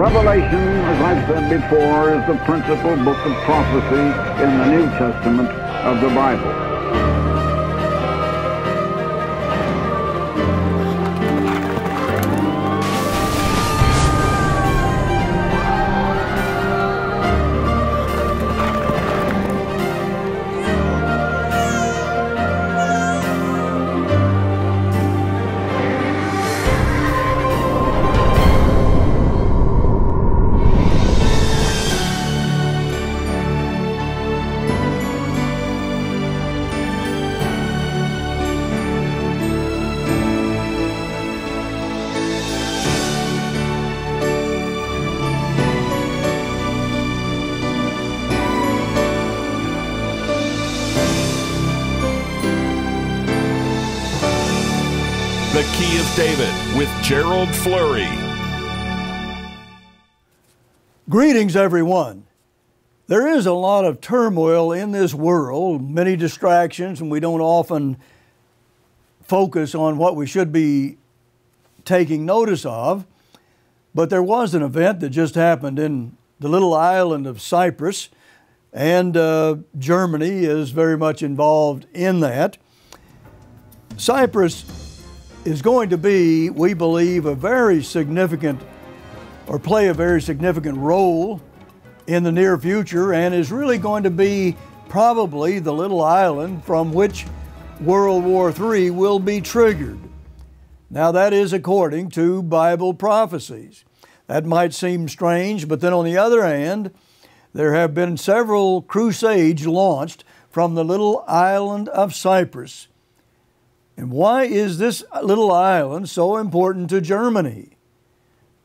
Revelation, as I've said before, is the principal book of prophecy in the New Testament of the Bible. David with Gerald Flurry. Greetings, everyone. There is a lot of turmoil in this world, many distractions, and we don't often focus on what we should be taking notice of. But there was an event that just happened in the little island of Cyprus, and uh, Germany is very much involved in that. Cyprus is going to be, we believe, a very significant or play a very significant role in the near future and is really going to be probably the little island from which World War III will be triggered. Now, that is according to Bible prophecies. That might seem strange, but then on the other hand, there have been several crusades launched from the little island of Cyprus. And why is this little island so important to Germany?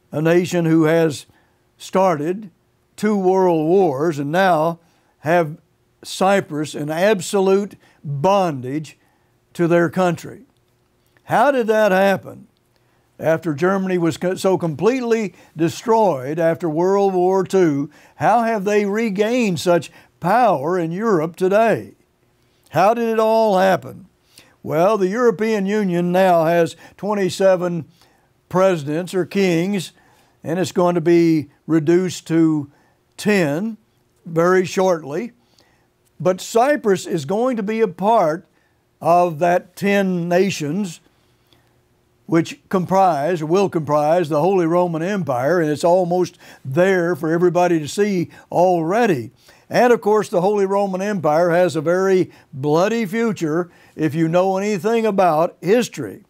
A nation who has started two world wars and now have Cyprus in absolute bondage to their country. How did that happen? After Germany was so completely destroyed after World War II, how have they regained such power in Europe today? How did it all happen? Well, the European Union now has 27 presidents or kings, and it's going to be reduced to 10 very shortly. But Cyprus is going to be a part of that 10 nations which comprise or will comprise the Holy Roman Empire, and it's almost there for everybody to see already. And of course, the Holy Roman Empire has a very bloody future if you know anything about history.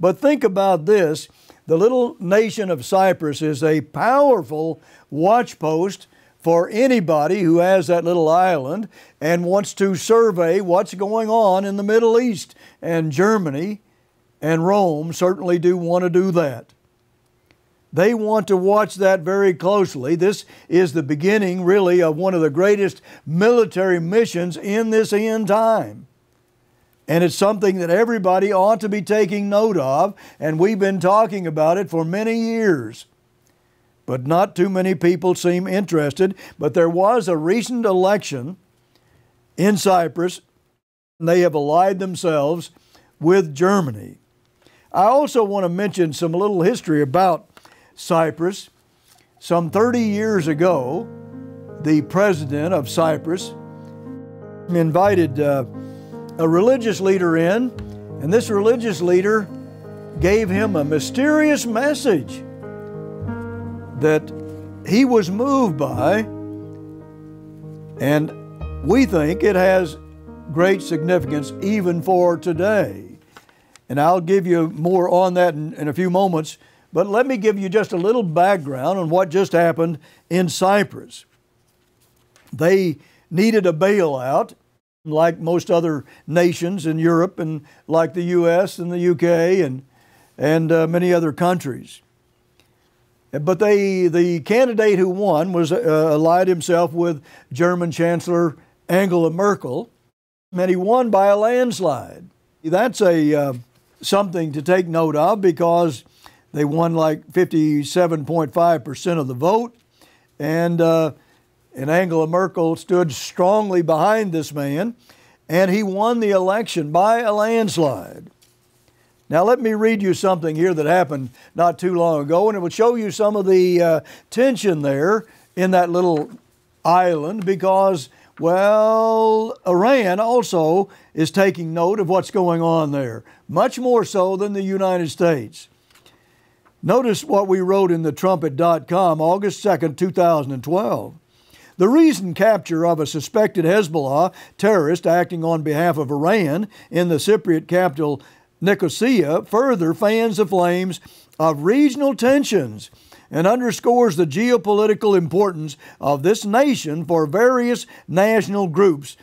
But think about this the little nation of Cyprus is a powerful watchpost for anybody who has that little island and wants to survey what's going on in the Middle East. And Germany and Rome certainly do want to do that. They want to watch that very closely. This is the beginning, really, of one of the greatest military missions in this end time. And it's something that everybody ought to be taking note of, and we've been talking about it for many years. But not too many people seem interested. But there was a recent election in Cyprus, and they have allied themselves with Germany. I also want to mention some little history about Cyprus. Some 30 years ago, the president of Cyprus invited uh, a religious leader in, and this religious leader gave him a mysterious message that he was moved by, and we think it has great significance even for today. And I'll give you more on that in, in a few moments. But let me give you just a little background on what just happened in Cyprus. They needed a bailout, like most other nations in Europe and like the U.S. and the UK and, and uh, many other countries. But they, the candidate who won was uh, allied himself with German Chancellor Angela Merkel, and he won by a landslide. That's a uh, something to take note of because they won like 57.5% of the vote. And, uh, and Angela Merkel stood strongly behind this man, and he won the election by a landslide. Now, let me read you something here that happened not too long ago, and it will show you some of the uh, tension there in that little island because, well, Iran also is taking note of what's going on there, much more so than the United States. Notice what we wrote in thetrumpet.com August 2nd, 2012. The recent capture of a suspected Hezbollah terrorist acting on behalf of Iran in the Cypriot capital Nicosia further fans the flames of regional tensions and underscores the geopolitical importance of this nation for various national groups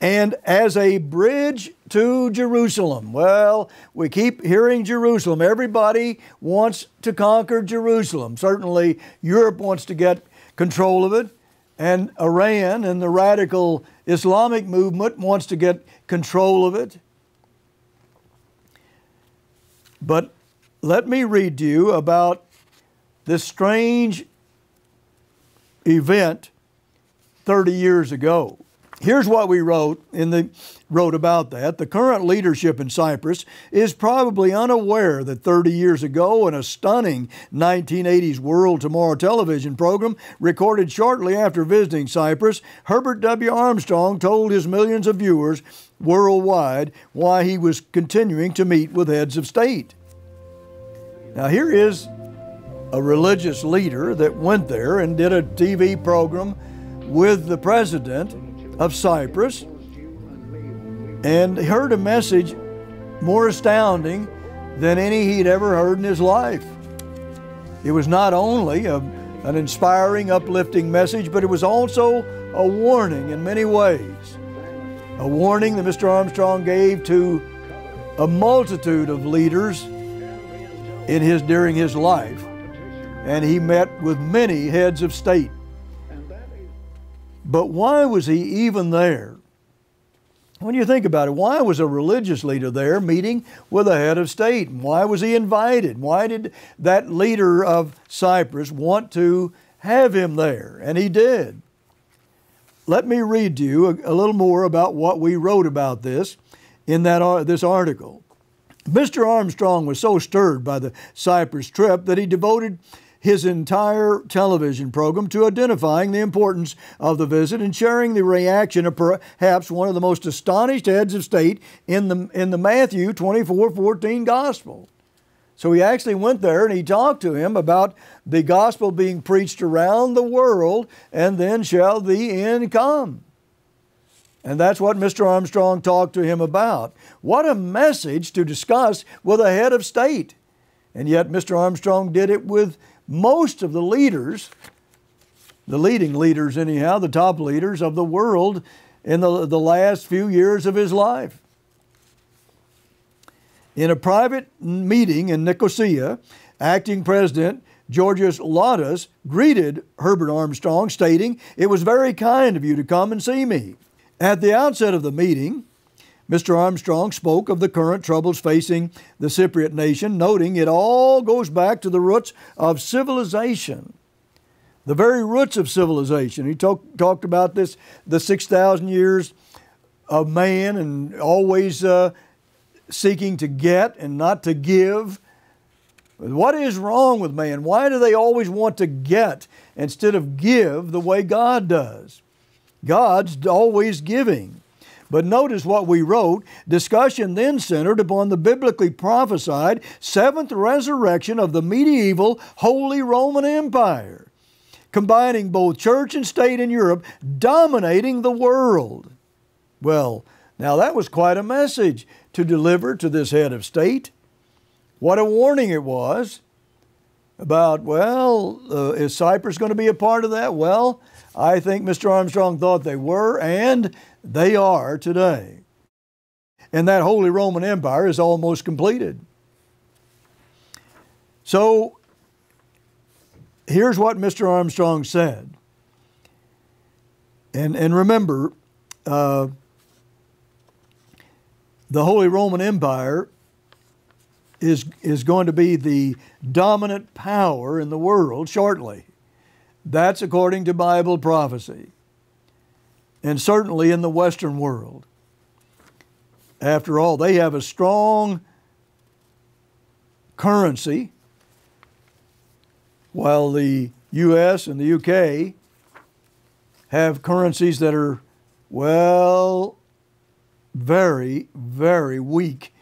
and as a bridge to Jerusalem. Well, we keep hearing Jerusalem. Everybody wants to conquer Jerusalem. Certainly, Europe wants to get control of it, and Iran and the radical Islamic movement wants to get control of it. But let me read to you about this strange event 30 years ago. Here's what we wrote in the wrote about that. The current leadership in Cyprus is probably unaware that 30 years ago in a stunning 1980s World Tomorrow television program recorded shortly after visiting Cyprus, Herbert W. Armstrong told his millions of viewers worldwide why he was continuing to meet with heads of state. Now here is a religious leader that went there and did a TV program with the president of Cyprus and heard a message more astounding than any he'd ever heard in his life. It was not only a, an inspiring, uplifting message, but it was also a warning in many ways. A warning that Mr. Armstrong gave to a multitude of leaders in his during his life, and he met with many heads of state. But why was he even there? When you think about it, why was a religious leader there meeting with a head of state? Why was he invited? Why did that leader of Cyprus want to have him there? And he did. Let me read to you a, a little more about what we wrote about this in that, this article. Mr. Armstrong was so stirred by the Cyprus trip that he devoted his entire television program to identifying the importance of the visit and sharing the reaction of perhaps one of the most astonished heads of state in the, in the Matthew 24 14 gospel. So he actually went there and he talked to him about the gospel being preached around the world, and then shall the end come. And that's what Mr. Armstrong talked to him about. What a message to discuss with a head of state. And yet, Mr. Armstrong did it with most of the leaders, the leading leaders, anyhow, the top leaders of the world in the, the last few years of his life. In a private meeting in Nicosia, acting president Georgios Ladas greeted Herbert Armstrong, stating, It was very kind of you to come and see me. At the outset of the meeting, Mr. Armstrong spoke of the current troubles facing the Cypriot nation, noting it all goes back to the roots of civilization. The very roots of civilization. He talk, talked about this, the 6,000 years of man and always uh, seeking to get and not to give. What is wrong with man? Why do they always want to get instead of give the way God does? God's always giving. But notice what we wrote. Discussion then centered upon the biblically prophesied seventh resurrection of the medieval Holy Roman Empire, combining both church and state in Europe, dominating the world. Well, now that was quite a message to deliver to this head of state. What a warning it was about, well, uh, is Cyprus going to be a part of that? Well, I think Mr. Armstrong thought they were, and they are today. And that Holy Roman Empire is almost completed. So here's what Mr. Armstrong said. And, and remember, uh, the Holy Roman Empire is, is going to be the dominant power in the world shortly. That's according to Bible prophecy and certainly in the Western world. After all, they have a strong currency, while the US and the UK have currencies that are, well, very, very weak.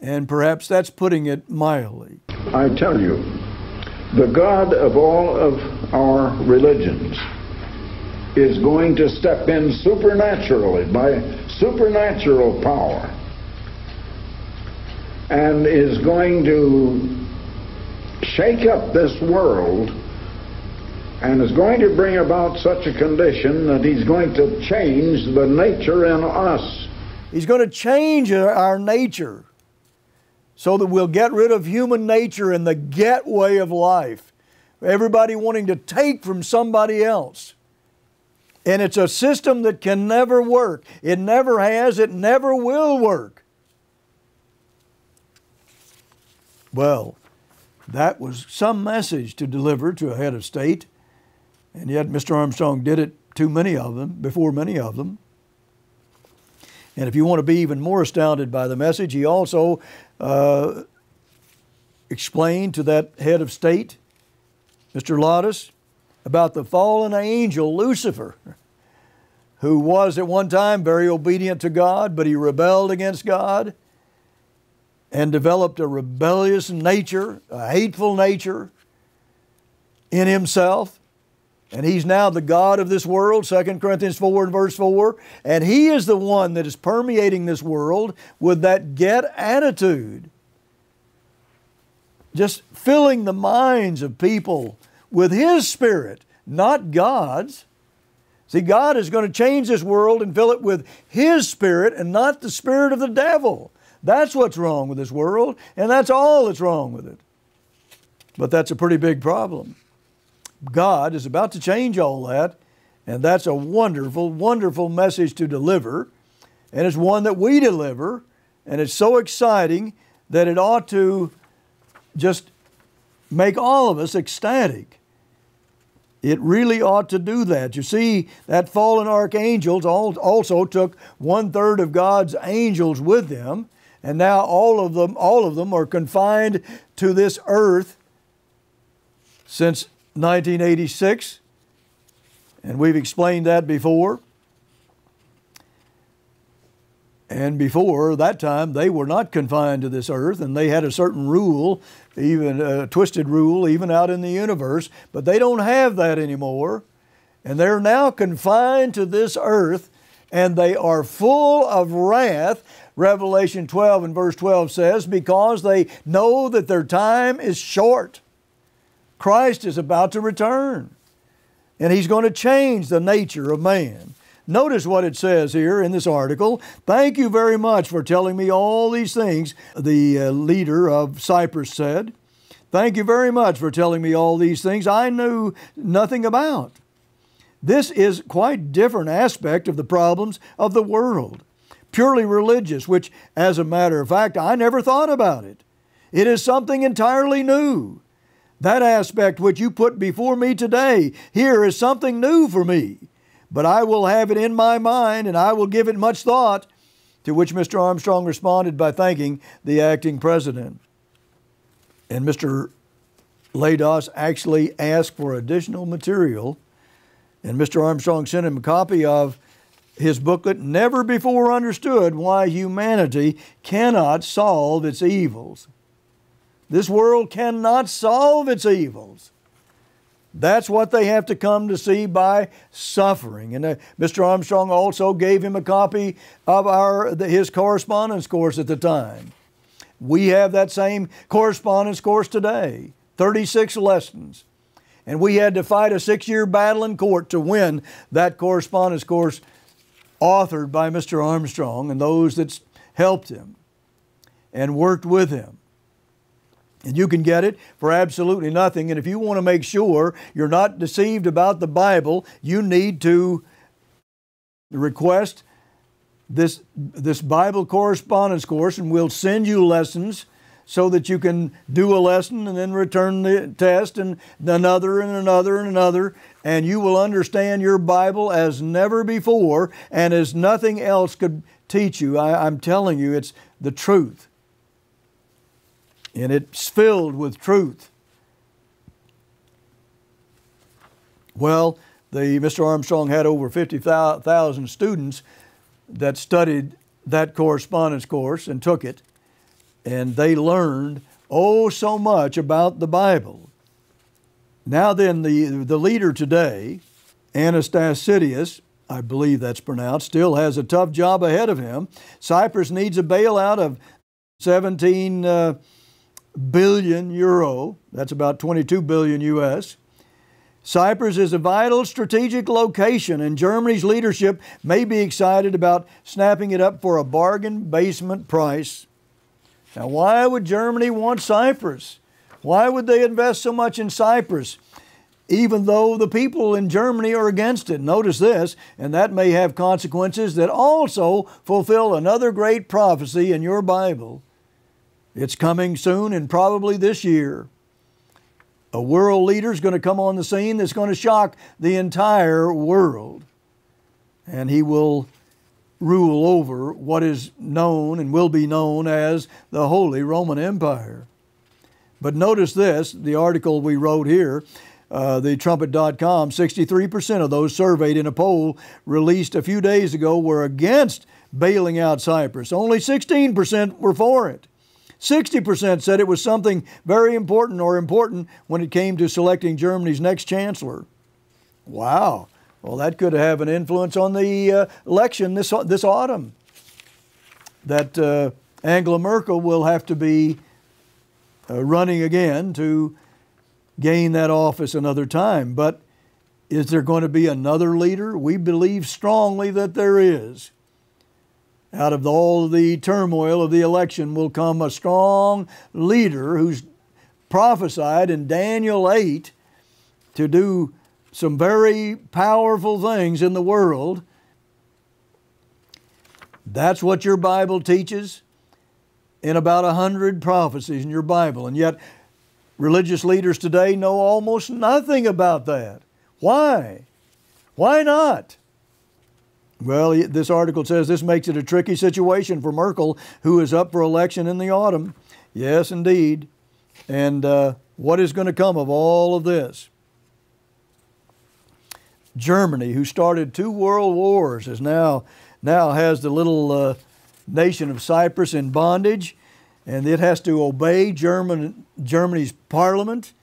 And perhaps that's putting it mildly. I tell you, the God of all of our religions is going to step in supernaturally by supernatural power and is going to shake up this world and is going to bring about such a condition that he's going to change the nature in us. He's going to change our nature so that we'll get rid of human nature and the get way of life. Everybody wanting to take from somebody else. And it's a system that can never work. It never has, it never will work. Well, that was some message to deliver to a head of state, and yet Mr. Armstrong did it to many of them, before many of them. And if you want to be even more astounded by the message, he also uh, explained to that head of state, Mr. Ladas, about the fallen angel Lucifer, who was at one time very obedient to God, but he rebelled against God and developed a rebellious nature, a hateful nature in himself. And he's now the God of this world, 2 Corinthians 4 and verse 4. And he is the one that is permeating this world with that get attitude. Just filling the minds of people with his spirit, not God's. See, God is going to change this world and fill it with his spirit and not the spirit of the devil. That's what's wrong with this world, and that's all that's wrong with it. But that's a pretty big problem. God is about to change all that, and that's a wonderful, wonderful message to deliver. And it's one that we deliver, and it's so exciting that it ought to just make all of us ecstatic. It really ought to do that. You see, that fallen archangels also took one third of God's angels with them, and now all of them, all of them are confined to this earth since 1986, and we've explained that before. And before that time, they were not confined to this earth, and they had a certain rule, even a twisted rule, even out in the universe. But they don't have that anymore. And they're now confined to this earth, and they are full of wrath. Revelation 12 and verse 12 says, because they know that their time is short. Christ is about to return, and He's going to change the nature of man. Notice what it says here in this article. Thank you very much for telling me all these things, the uh, leader of Cyprus said. Thank you very much for telling me all these things I knew nothing about. This is quite different aspect of the problems of the world, purely religious, which, as a matter of fact, I never thought about it. It is something entirely new. That aspect which you put before me today here is something new for me, but I will have it in my mind and I will give it much thought. To which Mr. Armstrong responded by thanking the acting president. And Mr. Ladas actually asked for additional material, and Mr. Armstrong sent him a copy of his booklet, Never Before Understood Why Humanity Cannot Solve Its Evils. This world cannot solve its evils. That's what they have to come to see by suffering. And uh, Mr. Armstrong also gave him a copy of our his correspondence course at the time. We have that same correspondence course today, 36 lessons. And we had to fight a six year battle in court to win that correspondence course authored by Mr. Armstrong and those that helped him and worked with him. And you can get it for absolutely nothing. And if you want to make sure you're not deceived about the Bible, you need to request this, this Bible correspondence course, and we'll send you lessons so that you can do a lesson and then return the test and another and another and another. And you will understand your Bible as never before and as nothing else could teach you. I, I'm telling you, it's the truth. And it's filled with truth. Well, the Mr. Armstrong had over 50,000 students that studied that correspondence course and took it, and they learned oh so much about the Bible. Now then, the, the leader today, Anastasiades, I believe that's pronounced, still has a tough job ahead of him. Cyprus needs a bailout of 17 uh, billion euro. That's about 22 billion US. Cyprus is a vital strategic location, and Germany's leadership may be excited about snapping it up for a bargain basement price. Now, why would Germany want Cyprus? Why would they invest so much in Cyprus? Even though the people in Germany are against it. Notice this, and that may have consequences that also fulfill another great prophecy in your Bible. It's coming soon and probably this year a world leader is going to come on the scene that's going to shock the entire world. And he will rule over what is known and will be known as the Holy Roman Empire. But notice this the article we wrote here, uh, the trumpet.com 63% of those surveyed in a poll released a few days ago were against bailing out Cyprus. Only 16% were for it. 60% said it was something very important or important when it came to selecting Germany's next chancellor. Wow. Well, that could have an influence on the uh, election this, this autumn. That uh, Angela Merkel will have to be uh, running again to gain that office another time. But is there going to be another leader? We believe strongly that there is out of all the turmoil of the election will come a strong leader who's prophesied in Daniel 8 to do some very powerful things in the world. That's what your Bible teaches in about a hundred prophecies in your Bible. And yet, religious leaders today know almost nothing about that. Why? Why not? Well, this article says this makes it a tricky situation for Merkel, who is up for election in the autumn. Yes, indeed. And uh, what is going to come of all of this? Germany, who started two world wars, is now now has the little uh, nation of Cyprus in bondage, and it has to obey German Germany's parliament.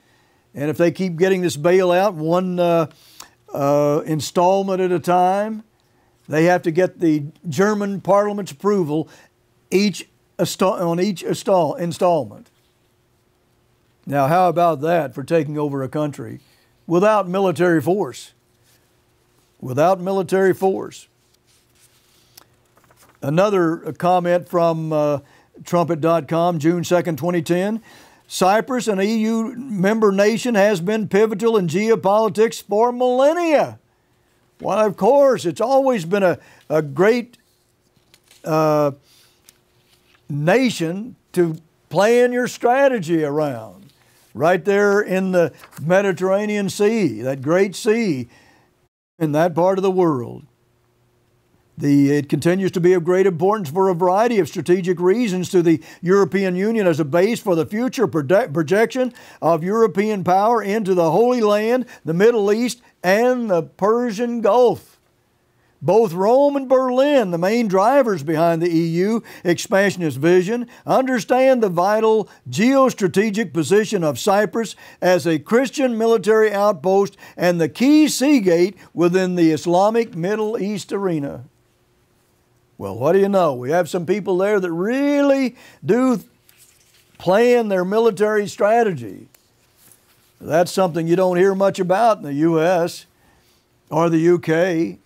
And if they keep getting this bailout one uh, uh installment at a time, they have to get the German parliament's approval each on each install, installment. Now, how about that for taking over a country without military force? Without military force. Another comment from uh, trumpet.com, June 2nd, 2010. Cyprus, an EU member nation, has been pivotal in geopolitics for millennia. Well, of course, it's always been a, a great uh, nation to plan your strategy around. Right there in the Mediterranean Sea, that great sea in that part of the world. The, it continues to be of great importance for a variety of strategic reasons to the European Union as a base for the future projection of European power into the Holy Land, the Middle East, and the Persian Gulf. Both Rome and Berlin, the main drivers behind the EU expansionist vision, understand the vital geostrategic position of Cyprus as a Christian military outpost and the key seagate within the Islamic Middle East arena. Well, what do you know? We have some people there that really do plan their military strategy. That's something you don't hear much about in the U.S. or the U.K.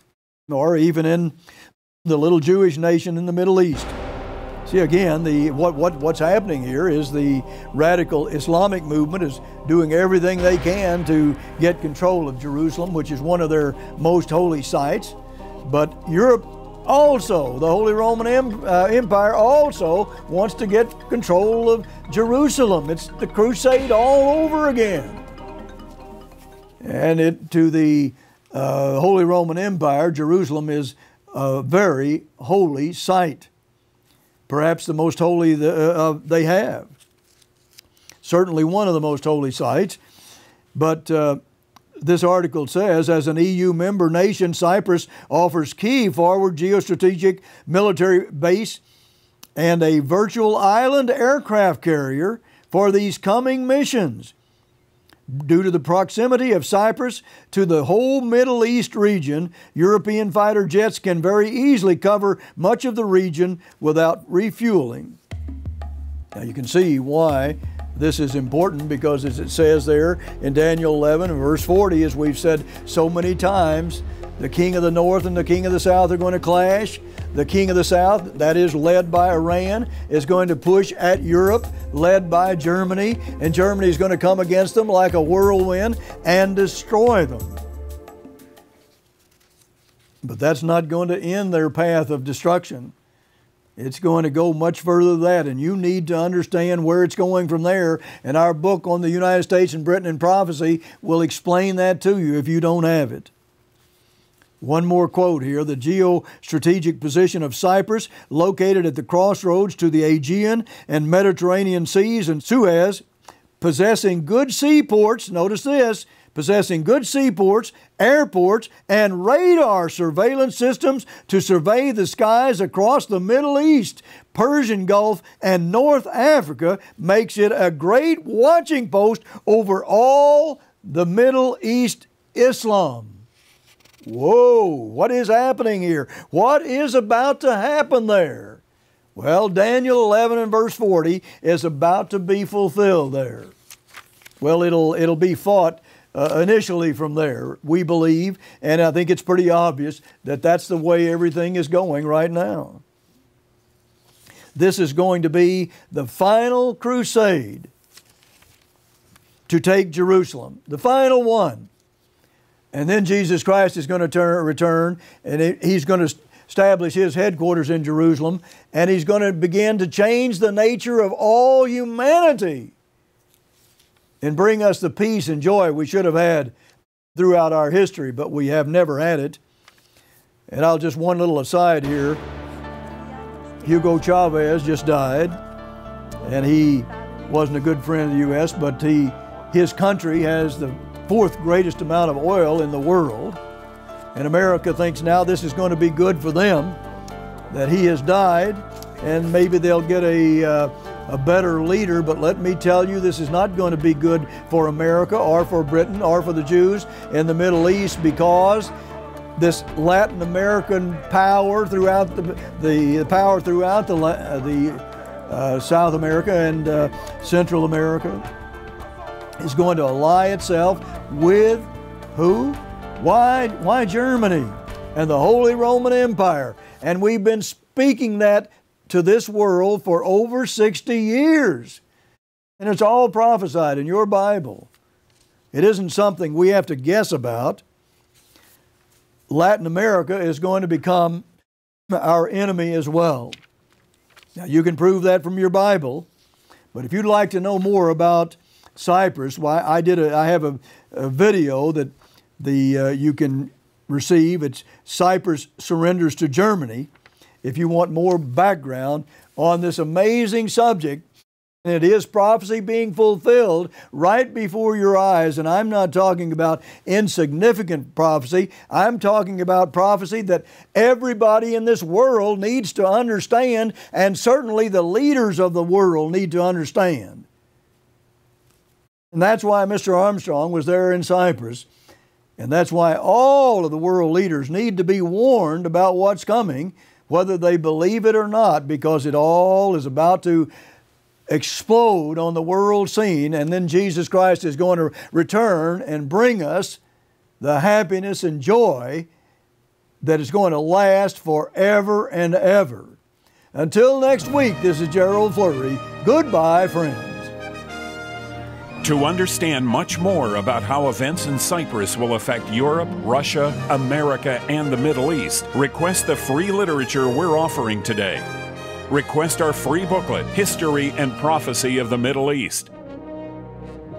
or even in the little Jewish nation in the Middle East. See again, the what, what what's happening here is the radical Islamic movement is doing everything they can to get control of Jerusalem, which is one of their most holy sites. But Europe also, the Holy Roman uh, Empire also wants to get control of Jerusalem. It's the crusade all over again. And it, to the uh, Holy Roman Empire, Jerusalem is a very holy site, perhaps the most holy the, uh, they have. certainly one of the most holy sites. But uh, this article says, as an EU member nation, Cyprus offers key forward geostrategic military base and a virtual island aircraft carrier for these coming missions. Due to the proximity of Cyprus to the whole Middle East region, European fighter jets can very easily cover much of the region without refueling. Now you can see why this is important because, as it says there in Daniel 11 and verse 40, as we've said so many times, the king of the north and the king of the south are going to clash. The king of the south, that is led by Iran, is going to push at Europe, led by Germany, and Germany is going to come against them like a whirlwind and destroy them. But that's not going to end their path of destruction. It's going to go much further than that, and you need to understand where it's going from there. And our book on the United States and Britain and prophecy will explain that to you if you don't have it. One more quote here the geostrategic position of Cyprus, located at the crossroads to the Aegean and Mediterranean seas and Suez, possessing good seaports, notice this, possessing good seaports, airports, and radar surveillance systems to survey the skies across the Middle East, Persian Gulf, and North Africa makes it a great watching post over all the Middle East Islam. Whoa, what is happening here? What is about to happen there? Well, Daniel 11 and verse 40 is about to be fulfilled there. Well, it'll, it'll be fought uh, initially from there, we believe, and I think it's pretty obvious that that's the way everything is going right now. This is going to be the final crusade to take Jerusalem, the final one. And then Jesus Christ is going to turn, return, and he's going to establish his headquarters in Jerusalem, and he's going to begin to change the nature of all humanity and bring us the peace and joy we should have had throughout our history, but we have never had it. And I'll just one little aside here. Hugo Chavez just died, and he wasn't a good friend of the U.S., but he, his country has the fourth greatest amount of oil in the world. And America thinks now this is going to be good for them, that he has died, and maybe they'll get a uh, a better leader, but let me tell you, this is not going to be good for America or for Britain or for the Jews in the Middle East because this Latin American power throughout the, the power throughout the, uh, the uh, South America and uh, Central America is going to ally itself with who? Why, why Germany and the Holy Roman Empire? And we've been speaking that to this world for over 60 years. And it's all prophesied in your Bible. It isn't something we have to guess about. Latin America is going to become our enemy as well. Now, you can prove that from your Bible, but if you'd like to know more about Cyprus, why I did a, I have a, a video that the uh, you can receive. It's Cyprus surrenders to Germany if you want more background on this amazing subject. It is prophecy being fulfilled right before your eyes. And I'm not talking about insignificant prophecy. I'm talking about prophecy that everybody in this world needs to understand, and certainly the leaders of the world need to understand. And that's why Mr. Armstrong was there in Cyprus. And that's why all of the world leaders need to be warned about what's coming whether they believe it or not, because it all is about to explode on the world scene, and then Jesus Christ is going to return and bring us the happiness and joy that is going to last forever and ever. Until next week, this is Gerald Flurry. Goodbye, friends. To understand much more about how events in Cyprus will affect Europe, Russia, America, and the Middle East, request the free literature we're offering today. Request our free booklet, History and Prophecy of the Middle East.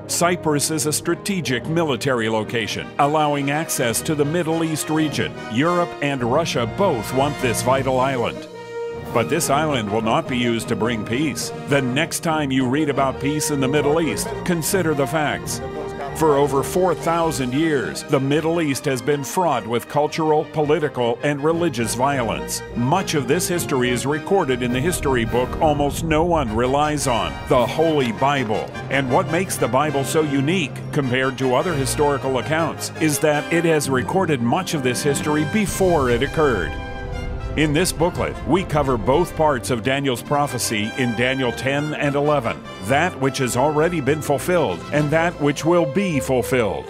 Cyprus is a strategic military location, allowing access to the Middle East region. Europe and Russia both want this vital island. But this island will not be used to bring peace. The next time you read about peace in the Middle East, consider the facts. For over 4,000 years, the Middle East has been fraught with cultural, political, and religious violence. Much of this history is recorded in the history book almost no one relies on the Holy Bible. And what makes the Bible so unique compared to other historical accounts is that it has recorded much of this history before it occurred. In this booklet, we cover both parts of Daniel's prophecy in Daniel 10 and 11 that which has already been fulfilled and that which will be fulfilled.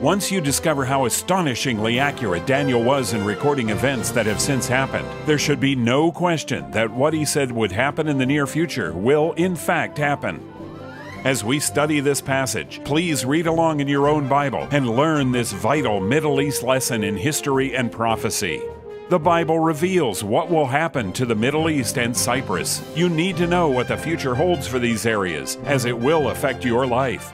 Once you discover how astonishingly accurate Daniel was in recording events that have since happened, there should be no question that what he said would happen in the near future will in fact happen. As we study this passage, please read along in your own Bible and learn this vital Middle East lesson in history and prophecy. The Bible reveals what will happen to the Middle East and Cyprus. You need to know what the future holds for these areas, as it will affect your life.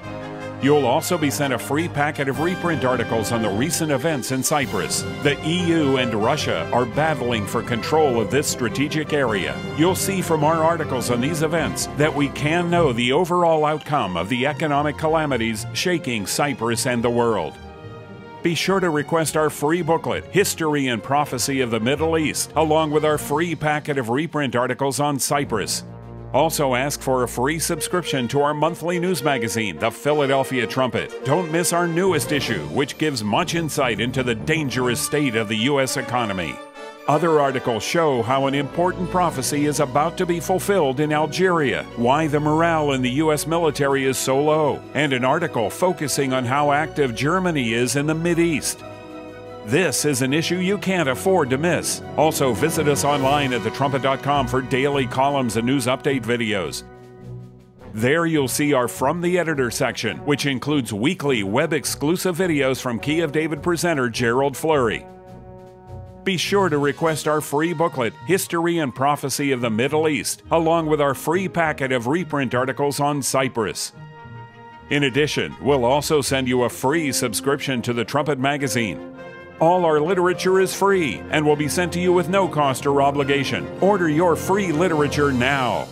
You'll also be sent a free packet of reprint articles on the recent events in Cyprus. The EU and Russia are battling for control of this strategic area. You'll see from our articles on these events that we can know the overall outcome of the economic calamities shaking Cyprus and the world be sure to request our free booklet, History and Prophecy of the Middle East, along with our free packet of reprint articles on Cyprus. Also, ask for a free subscription to our monthly news magazine, The Philadelphia Trumpet. Don't miss our newest issue, which gives much insight into the dangerous state of the U.S. economy. Other articles show how an important prophecy is about to be fulfilled in Algeria, why the morale in the U.S. military is so low, and an article focusing on how active Germany is in the East. This is an issue you can't afford to miss. Also, visit us online at thetrumpet.com for daily columns and news update videos. There you'll see our From the Editor section, which includes weekly web exclusive videos from Key of David presenter Gerald Flurry. Be sure to request our free booklet, History and Prophecy of the Middle East, along with our free packet of reprint articles on Cyprus. In addition, we'll also send you a free subscription to the Trumpet magazine. All our literature is free and will be sent to you with no cost or obligation. Order your free literature now.